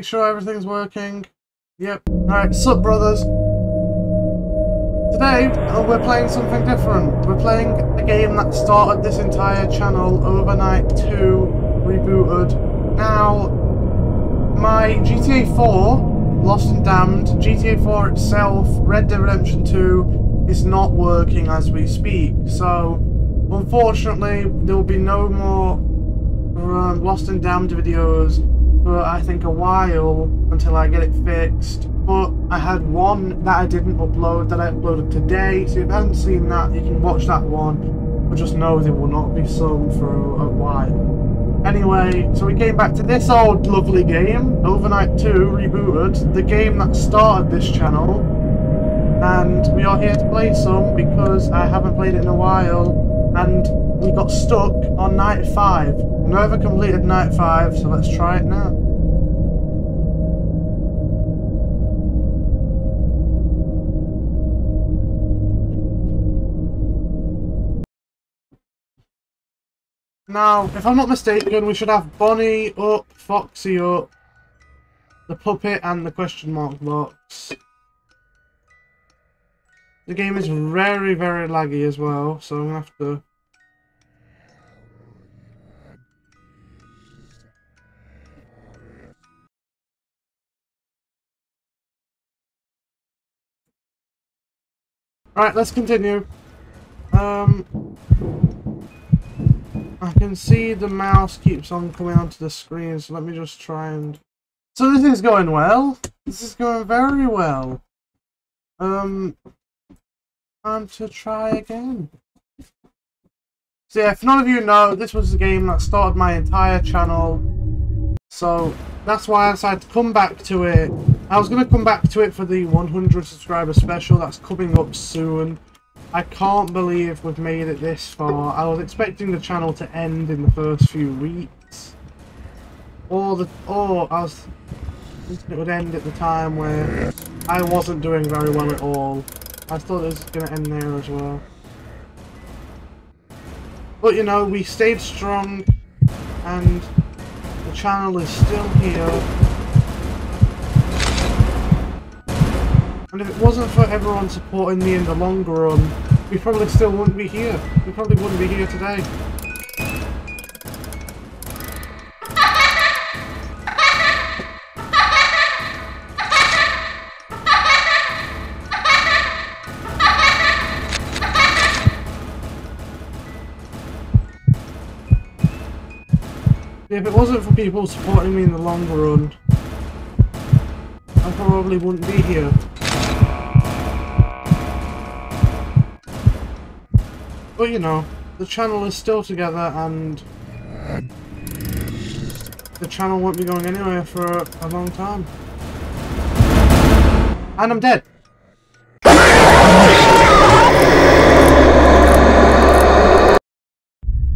make sure everything's working. Yep. Alright, sup brothers. Today, uh, we're playing something different. We're playing a game that started this entire channel, Overnight 2 Rebooted. Now, my GTA 4, Lost and Damned, GTA 4 itself, Red Dead Redemption 2, is not working as we speak. So, unfortunately, there will be no more um, Lost and Damned videos for I think a while until I get it fixed. But I had one that I didn't upload that I uploaded today, so if you haven't seen that, you can watch that one. But just know there will not be some for a while. Anyway, so we came back to this old lovely game, Overnight 2 Rebooted, the game that started this channel. And we are here to play some because I haven't played it in a while and we got stuck on night 5. Never completed night 5, so let's try it now. Now, if I'm not mistaken, we should have Bonnie up, Foxy up, the puppet and the question mark box. The game is very, very laggy as well, so I'm going to have to... Right, let's continue. Um, I can see the mouse keeps on coming onto the screen, so let me just try and... So this is going well. This is going very well. Um, time to try again. So yeah, if none of you know, this was the game that started my entire channel. So that's why I decided to come back to it. I was going to come back to it for the 100 subscriber special that's coming up soon. I can't believe we've made it this far. I was expecting the channel to end in the first few weeks. Or the or I was it would end at the time where I wasn't doing very well at all. I thought it was to end there as well. But you know, we stayed strong and the channel is still here. And if it wasn't for everyone supporting me in the long run, we probably still wouldn't be here. We probably wouldn't be here today. If it wasn't for people supporting me in the long run, I probably wouldn't be here. But you know, the channel is still together and the channel won't be going anywhere for a long time. And I'm dead.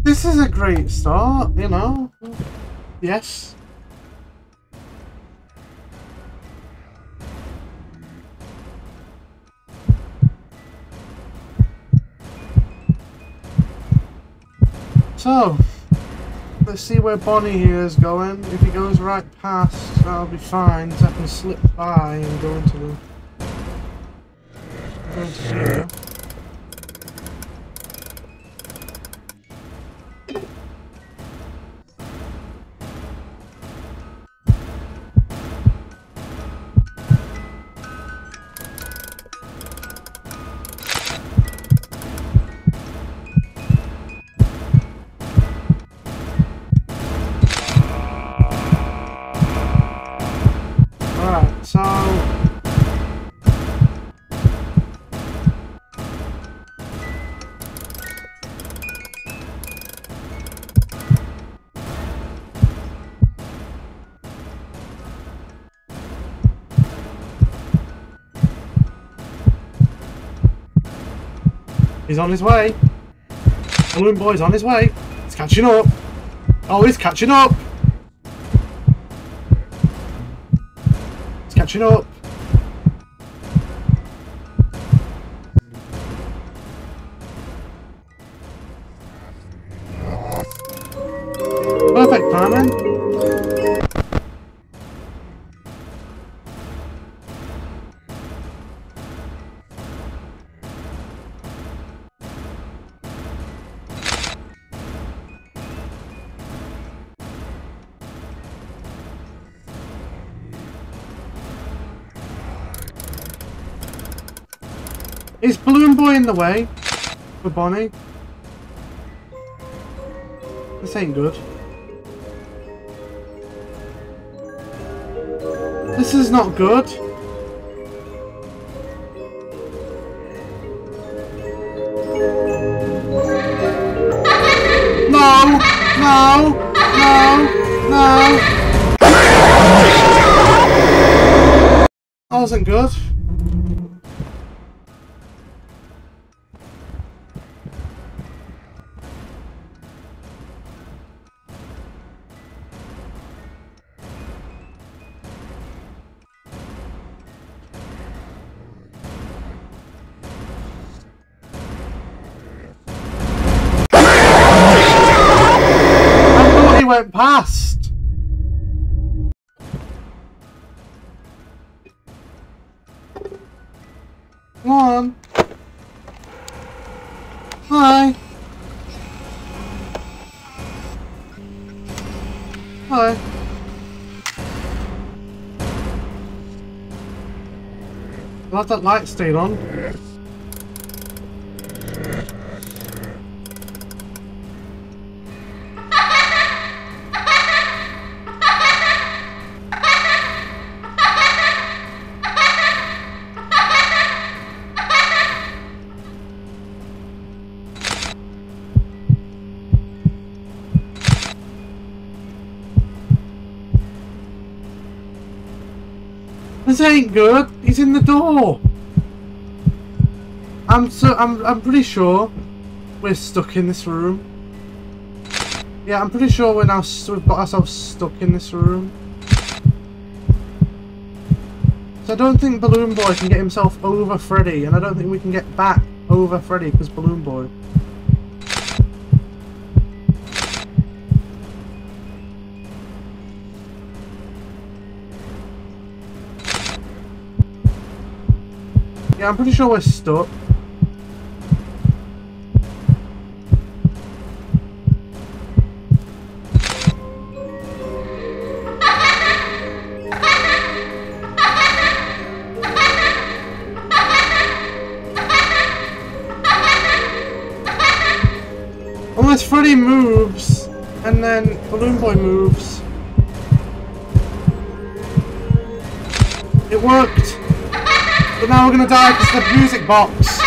This is a great start, you know. Yes. So, let's see where Bonnie here is going. If he goes right past, that'll be fine, so I can slip by and go into the... Go into He's on his way. Balloon Boy's on his way. He's catching up. Oh, he's catching up. He's catching up. Is Balloon Boy in the way for Bonnie? This ain't good. This is not good. No! No! No! No! That wasn't good. Went past. Come on. Hi. Hi. Glad that light stayed on. This ain't good. He's in the door. I'm so I'm I'm pretty sure we're stuck in this room. Yeah, I'm pretty sure we're now we've got ourselves stuck in this room. So I don't think Balloon Boy can get himself over Freddy, and I don't think we can get back over Freddy because Balloon Boy. I'm pretty sure we're stuck. But now we're gonna die because the music box.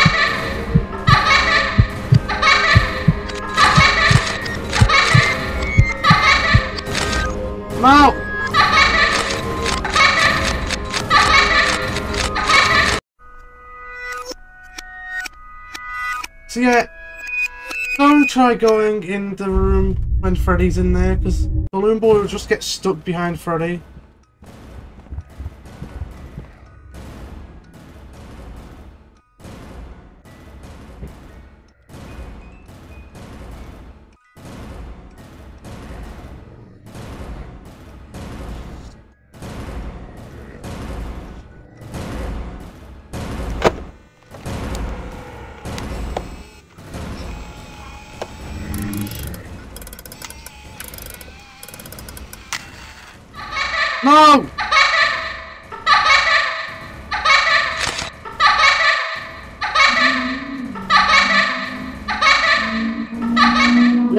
Out! So yeah, don't try going in the room when Freddy's in there, because Balloon Boy will just get stuck behind Freddy.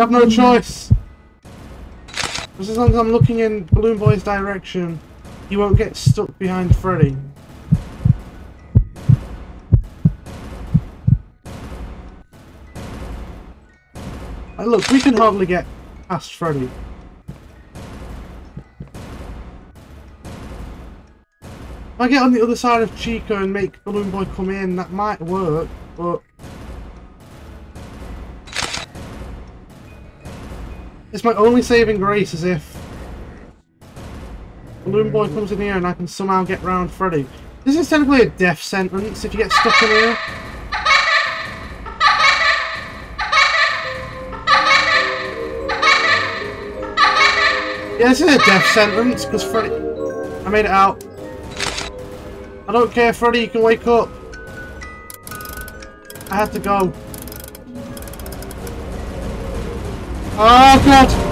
Have no choice. Just as long as I'm looking in Balloon Boy's direction, he won't get stuck behind Freddy. Uh, look, we can hardly get past Freddy. If I get on the other side of Chica and make Balloon Boy come in, that might work, but... It's my only saving grace as if Balloon Boy comes in here and I can somehow get round Freddy. This is technically a death sentence if you get stuck in here. Yeah, this is a death sentence because Freddy... I made it out. I don't care, Freddy, you can wake up. I have to go. Oh, God!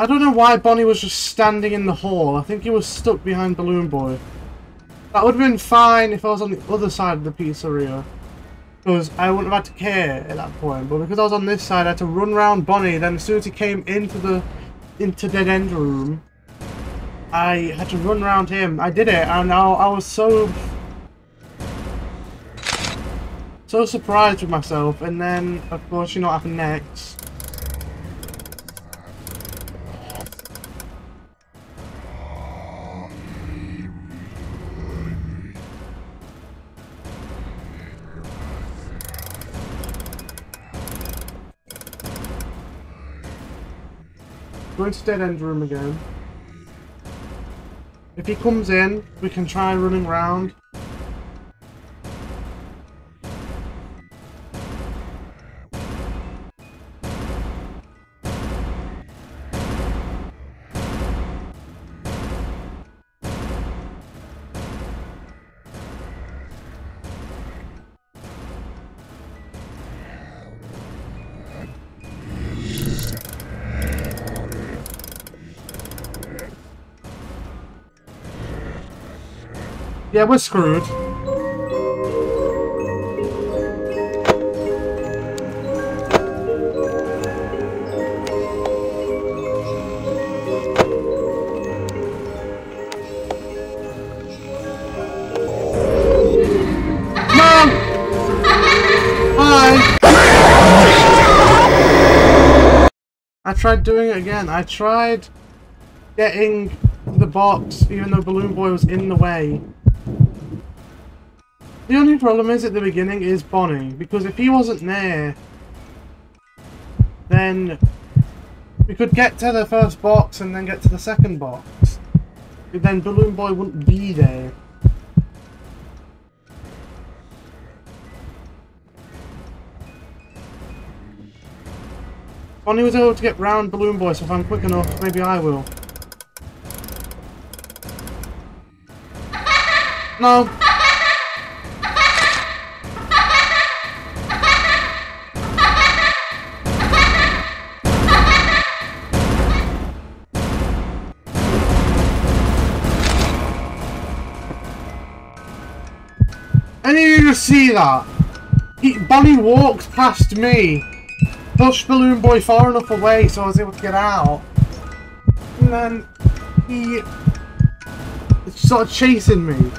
I don't know why Bonnie was just standing in the hall. I think he was stuck behind Balloon Boy. That would have been fine if I was on the other side of the pizzeria. Because I wouldn't have had to care at that point. But because I was on this side, I had to run around Bonnie. Then as soon as he came into the into dead end room, I had to run around him. I did it, and I, I was so so surprised with myself. And then, of course, you know what happened next. Go into dead end room again. If he comes in, we can try running around. Yeah, we're screwed. I tried doing it again. I tried getting the box even though Balloon Boy was in the way. The only problem is at the beginning is Bonnie, because if he wasn't there, then we could get to the first box and then get to the second box. But then Balloon Boy wouldn't be there. Bonnie was able to get round Balloon Boy, so if I'm quick enough, maybe I will. No. I need you to see that. He, Bonnie walked past me, pushed Balloon Boy far enough away so I was able to get out, and then he started chasing me.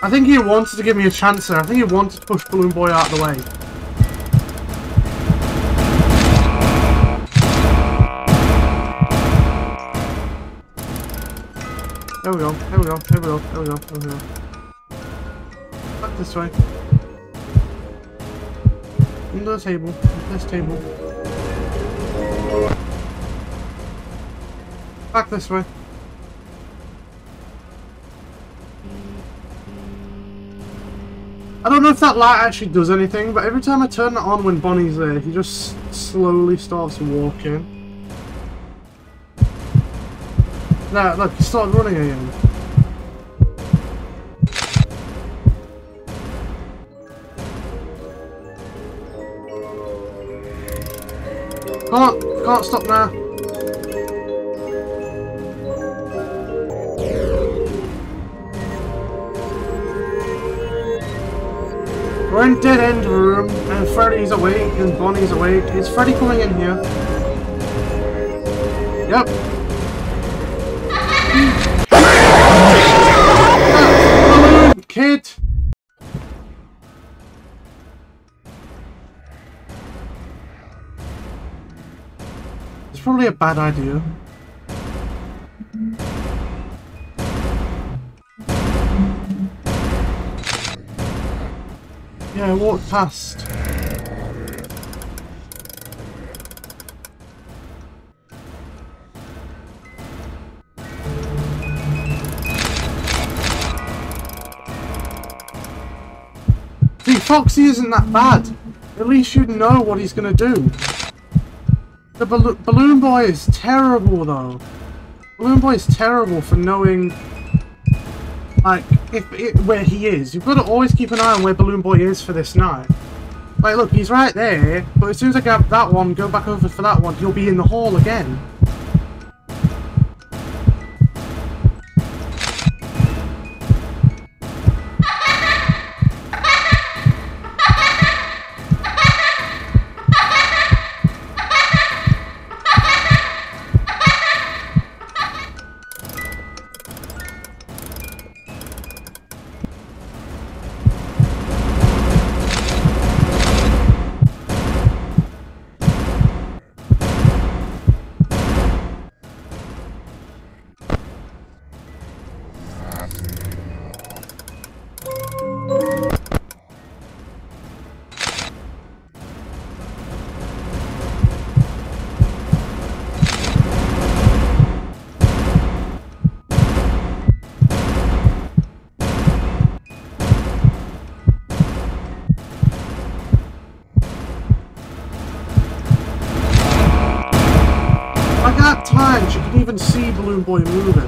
I think he wanted to give me a chance there. I think he wanted to push Balloon Boy out of the way. There we go, there we go, there we go, there we go, there we go. This way. Under the table, this table. Back this way. I don't know if that light actually does anything, but every time I turn it on when Bonnie's there, he just slowly starts walking. Now, look, he started running again. Can't, can't stop now. We're in dead end room, and Freddy's awake, and Bonnie's awake. Is Freddy coming in here? Yep. Probably a bad idea. Yeah, I walked past. See, Foxy isn't that bad. At least you know what he's going to do. The Balloon Boy is terrible, though. Balloon Boy is terrible for knowing, like, if, where he is. You've got to always keep an eye on where Balloon Boy is for this night. Like, look, he's right there, but as soon as I grab that one, go back over for that one, he'll be in the hall again. Boy moving.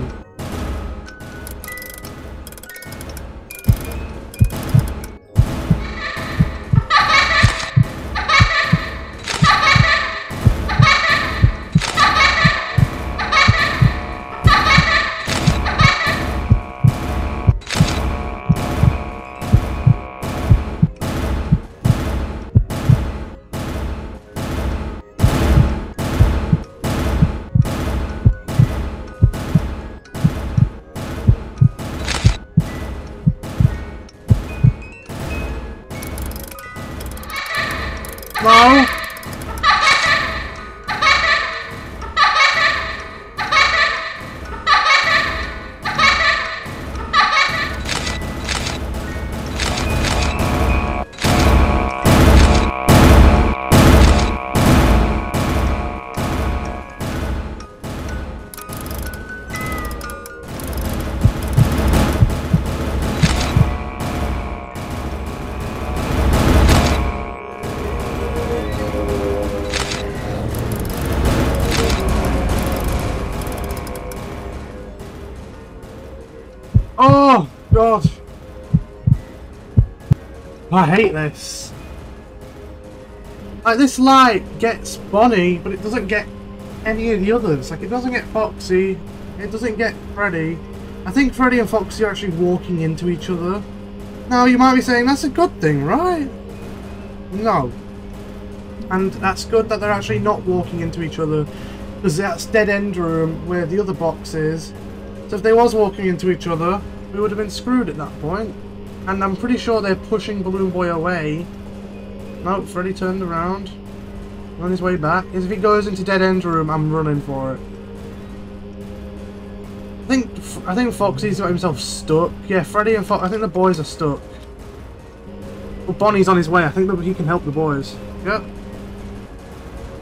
I hate this. Like, this light gets Bonnie, but it doesn't get any of the others. Like, it doesn't get Foxy. It doesn't get Freddy. I think Freddy and Foxy are actually walking into each other. Now, you might be saying, that's a good thing, right? No. And that's good that they're actually not walking into each other. Because that's dead end room where the other box is. So if they was walking into each other, we would have been screwed at that point. And I'm pretty sure they're pushing Balloon Boy away. No, Freddy turned around. On his way back. If he goes into dead end room, I'm running for it. I think I think Foxy's got himself stuck. Yeah, Freddy and Fox. I think the boys are stuck. Well, Bonnie's on his way. I think that he can help the boys. Yep.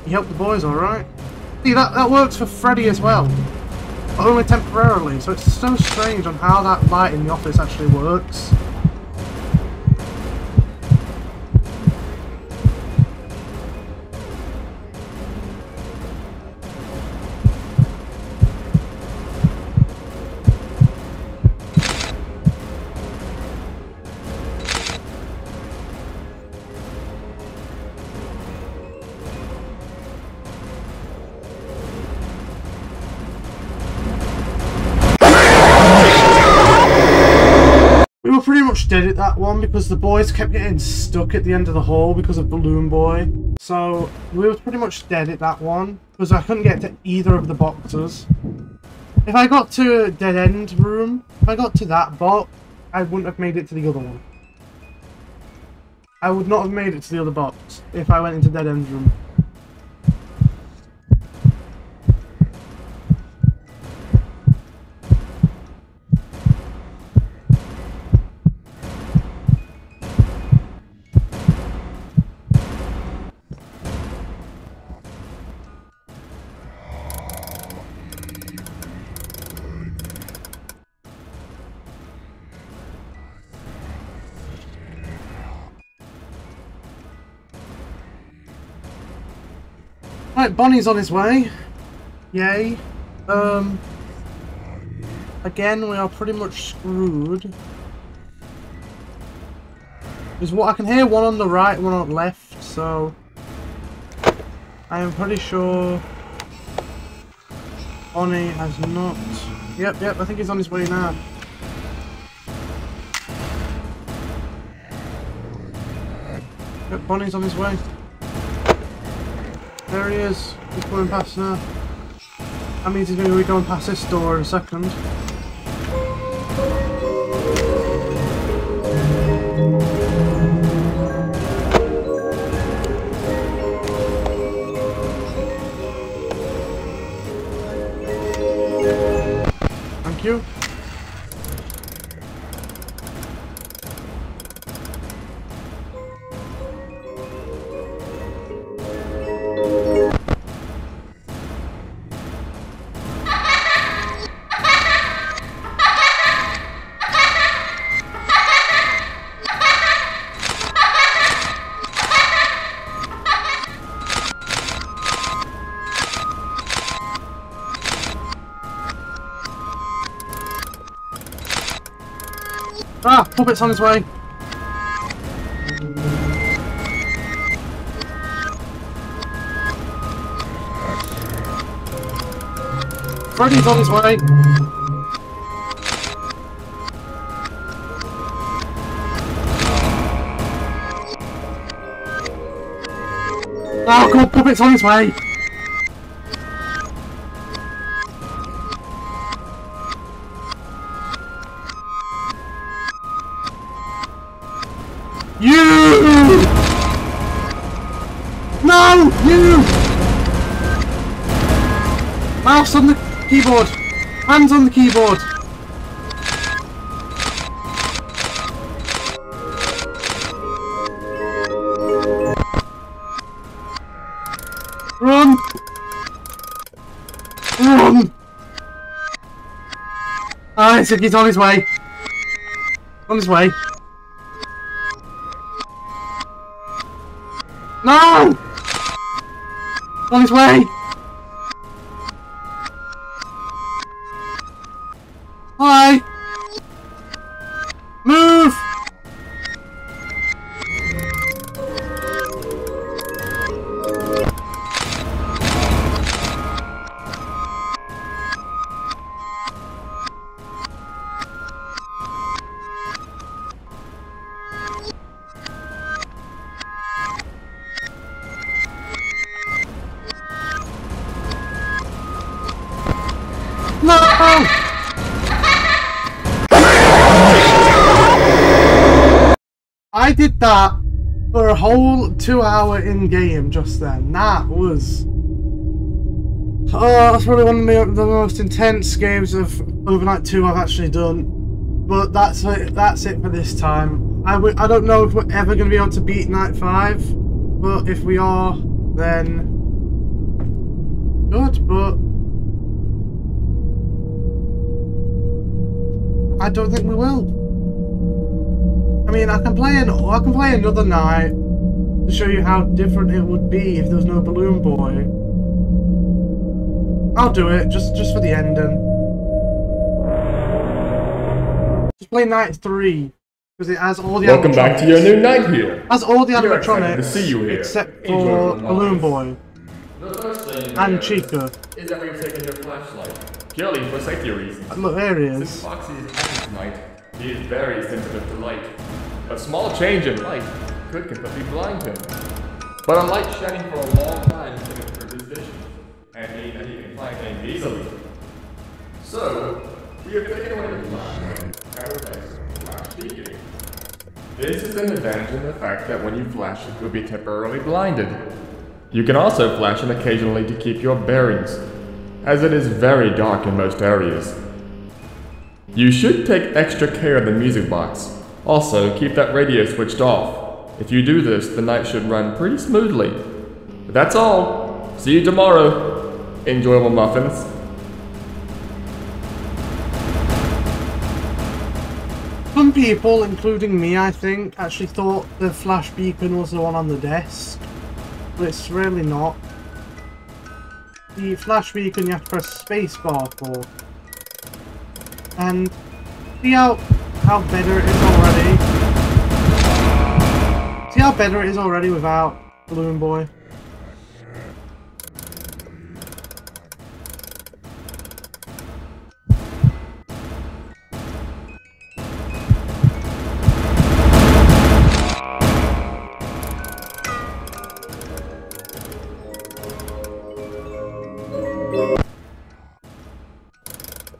He helped the boys, all right. See, that that works for Freddy as well but only temporarily, so it's so strange on how that light in the office actually works. Much dead at that one because the boys kept getting stuck at the end of the hall because of Balloon Boy. So we were pretty much dead at that one because I couldn't get to either of the boxes. If I got to a dead end room, if I got to that box, I wouldn't have made it to the other one. I would not have made it to the other box if I went into dead end room. Right, Bonnie's on his way. Yay. Um, again, we are pretty much screwed. There's what I can hear one on the right, one on the left, so I am pretty sure Bonnie has not. Yep, yep, I think he's on his way now. Yep, Bonnie's on his way. There he is. He's coming past now. That means he's going to be going past this door in a second. Puppet's on his way. Freddy's on his way. Oh god, puppet's on his way. You! No! You! Mouse on the keyboard! Hands on the keyboard! Run! Run! Ah, it's, he's on his way. On his way. On his way! I did that for a whole two hour in game just then. That was. Oh, that's probably one of the, most intense games of Overnight 2 I've actually done. But that's it, that's it for this time. I w I don't know if we're ever going to be able to beat Night 5, but if we are, then. Good, but. I don't think we will. I mean, I can play an I can play another night to show you how different it would be if there was no Balloon Boy. I'll do it just just for the ending. Just play night three because it has all the. Welcome back to your new night here. Has all the We are animatronics to see you here. except for the Balloon. Boy The first thing and here Chica. is that we've taken your flashlight, purely for safety reasons. Look, there he Since. Foxy is active tonight, he is very sensitive to light. A small change in light could completely blind him. But a light shining for a long time can improve his vision, and mean that he can find things easily. So, we have taken away the and flash beacon. This is an advantage in the fact that when you flash, it will be temporarily blinded. You can also flash it occasionally to keep your bearings, as it is very dark in most areas. You should take extra care of the music box. Also, keep that radio switched off. If you do this, the night should run pretty smoothly. That's all. See you tomorrow. Enjoyable muffins. Some people, including me, I think, actually thought the flash beacon was the one on the desk, but it's really not. The flash beacon you have to press spacebar for. And see how, how better it is already? See how better it is already without Balloon Boy?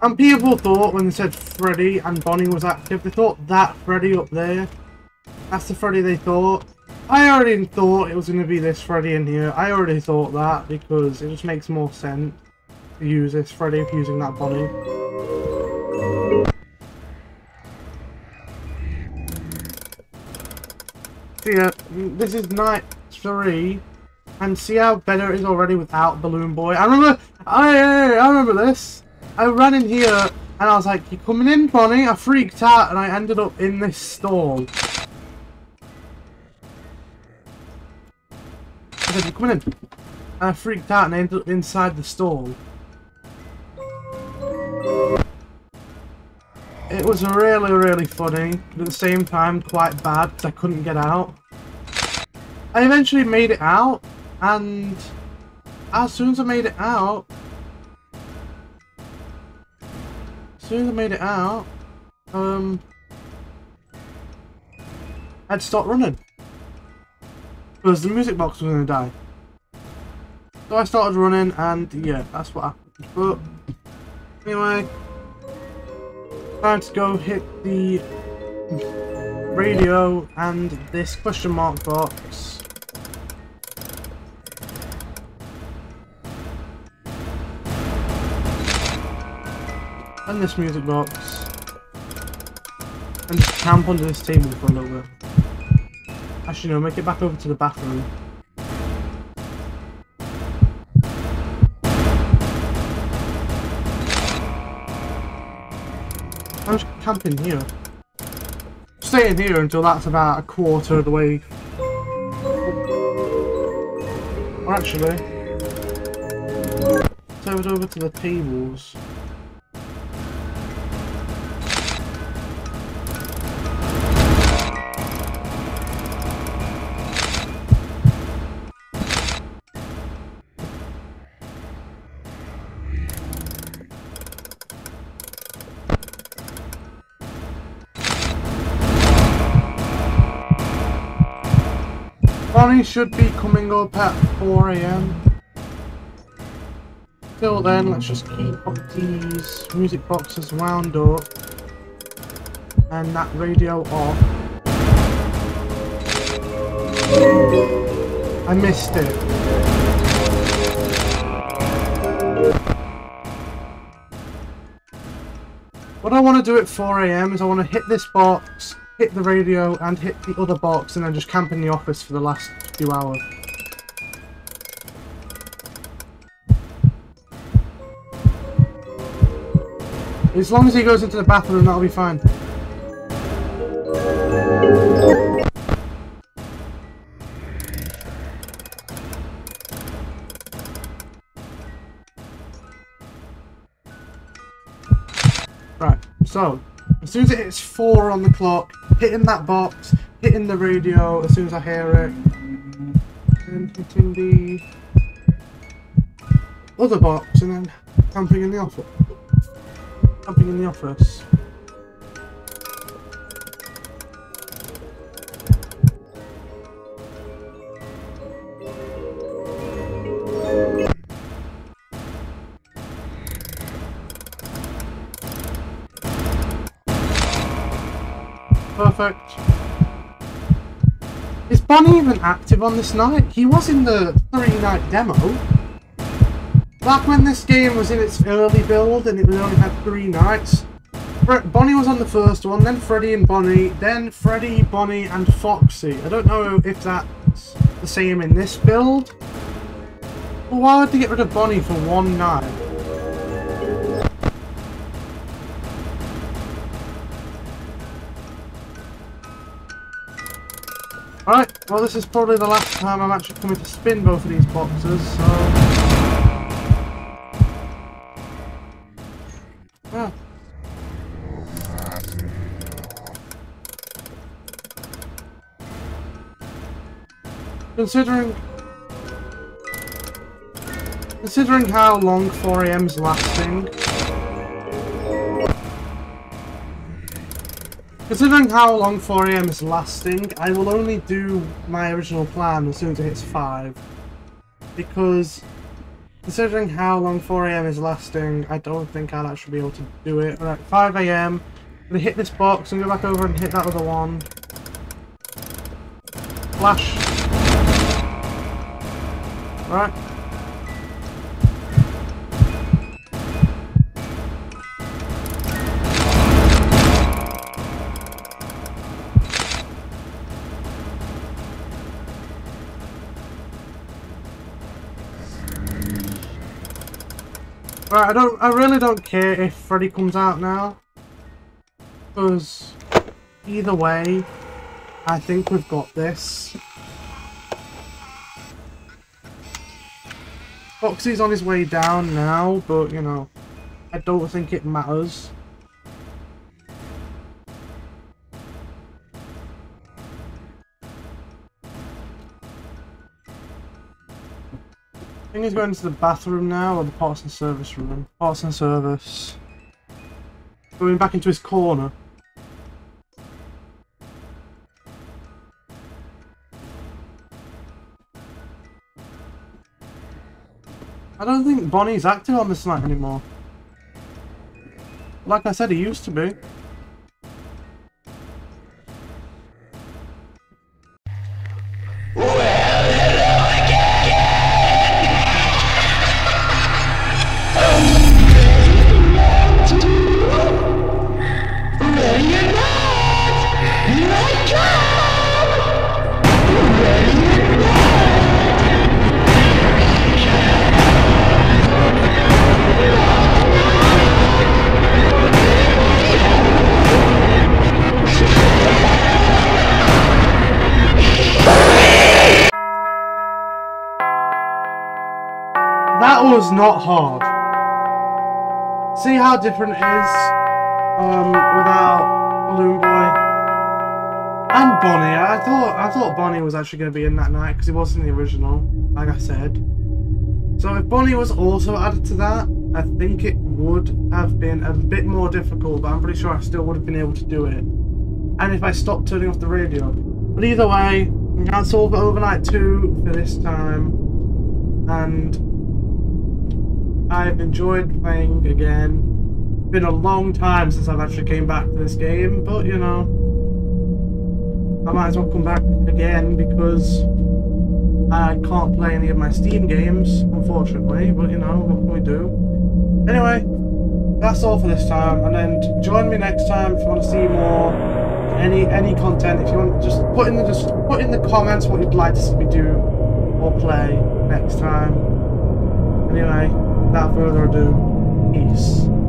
And people thought when they said Freddy and Bonnie was active, they thought that Freddy up there. That's the Freddy they thought. I already thought it was going to be this Freddy in here. I already thought that because it just makes more sense to use this Freddy if using that Bonnie. So yeah, this is night three. And see how better it is already without Balloon Boy. I remember, I, I remember this. I ran in here and I was like, you coming in, Bonnie? I freaked out and I ended up in this stall. I said, you coming in? And I freaked out and I ended up inside the stall. It was really, really funny, but at the same time quite bad because I couldn't get out. I eventually made it out, and as soon as I made it out, As soon as I made it out, um, I'd start running. Because the music box was going to die. So I started running and yeah, that's what happened. But anyway, time to go hit the radio and this question mark box. And this music box. And just camp under this table for a little bit. Actually no, make it back over to the bathroom. I'm just camping here. Stay in here until that's about a quarter of the way. Or actually, turn it over to the tables. Should be coming up at 4am. Till then, let's just keep up these music boxes wound up. And that radio off. I missed it. What I want to do at 4am is I want to hit this box hit the radio and hit the other box and then just camp in the office for the last few hours. As long as he goes into the bathroom, that'll be fine. Right, so, as soon as it hits 4 on the clock, hitting that box, hitting the radio as soon as I hear it, and hitting the other box, and then camping in the office. Camping in the office. Perfect. Is Bonnie even active on this night? He was in the three-night demo. Back when this game was in its early build and it only had three nights. Bonnie was on the first one, then Freddy and Bonnie, then Freddy, Bonnie and Foxy. I don't know if that's the same in this build. But why would they get rid of Bonnie for one night? Alright, well this is probably the last time I'm actually coming to spin both of these boxes, so... Ah. Considering... Considering how long 4am's lasting, Considering how long 4am is lasting, I will only do my original plan as soon as it hits 5. Because, considering how long 4am is lasting, I don't think I'll actually be able to do it. Alright, 5am, I'm gonna hit this box and go back over and hit that other one. Flash. Alright. Right, I don't I really don't care if Freddy comes out now. Because either way, I think we've got this. Foxy's on his way down now, but you know, I don't think it matters. Think he's going to the bathroom now, or the parts and service room. Parts and service. Going back into his corner. I don't think Bonnie's active on this night anymore. Like I said, he used to be. Hard. See how different it is um, without Balloon Boy and Bonnie. I thought I thought Bonnie was actually going to be in that night because it wasn't the original, like I said. So if Bonnie was also added to that, I think it would have been a bit more difficult, but I'm pretty sure I still would have been able to do it. And if I stopped turning off the radio. But either way, that's all for Overnight 2 for this time. And I've enjoyed playing again. It's been a long time since I've actually came back to this game, but you know, I might as well come back again because I can't play any of my Steam games, unfortunately, but you know, what can we do? Anyway, that's all for this time, and then join me next time if you want to see more any any content. If you want, just put in the just put in the comments what you'd like to see me do or play next time. Anyway, without further ado, peace.